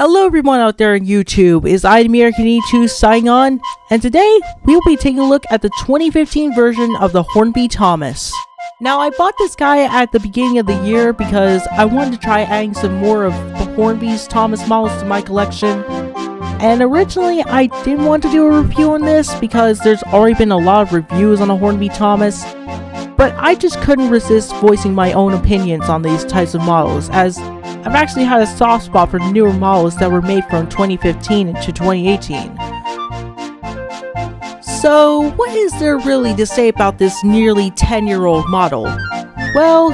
Hello everyone out there on YouTube, is I American E2 signing on, and today we'll be taking a look at the 2015 version of the Hornby Thomas. Now I bought this guy at the beginning of the year because I wanted to try adding some more of the Hornby's Thomas models to my collection. And originally I didn't want to do a review on this because there's already been a lot of reviews on the Hornby Thomas, but I just couldn't resist voicing my own opinions on these types of models as I've actually had a soft spot for newer models that were made from 2015 to 2018. So, what is there really to say about this nearly 10 year old model? Well,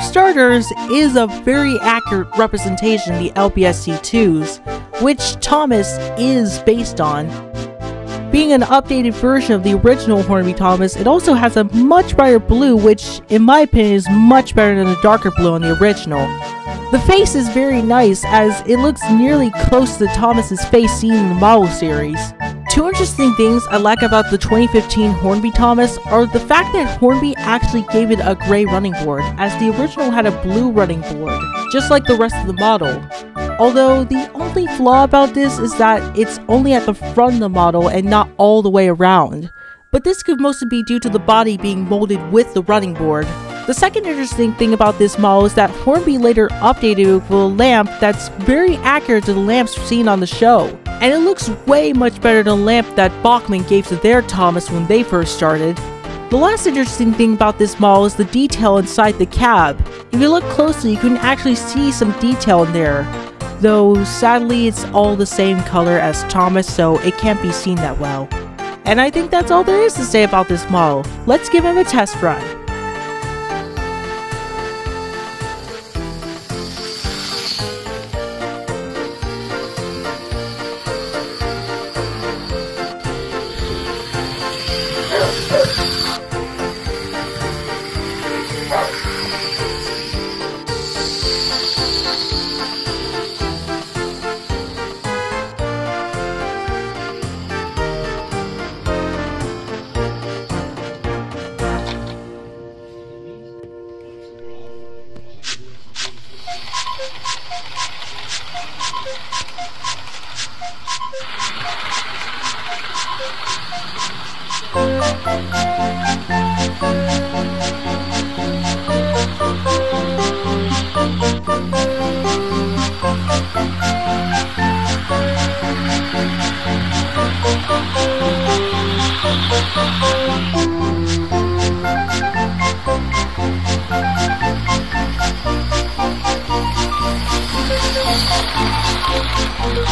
Starters is a very accurate representation of the LBSC E2s, which Thomas is based on. Being an updated version of the original Hornby Thomas, it also has a much brighter blue, which, in my opinion, is much better than the darker blue on the original. The face is very nice as it looks nearly close to Thomas's face seen in the model series. Two interesting things I like about the 2015 Hornby Thomas are the fact that Hornby actually gave it a gray running board, as the original had a blue running board, just like the rest of the model. Although the only flaw about this is that it's only at the front of the model and not all the way around. But this could mostly be due to the body being molded with the running board. The second interesting thing about this model is that Hornby later updated it with a lamp that's very accurate to the lamps seen on the show. And it looks way much better than the lamp that Bachmann gave to their Thomas when they first started. The last interesting thing about this model is the detail inside the cab. If you look closely, you can actually see some detail in there. Though sadly it's all the same color as Thomas so it can't be seen that well. And I think that's all there is to say about this model. Let's give him a test run.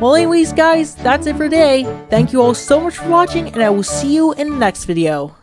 Well anyways guys, that's it for today. Thank you all so much for watching and I will see you in the next video.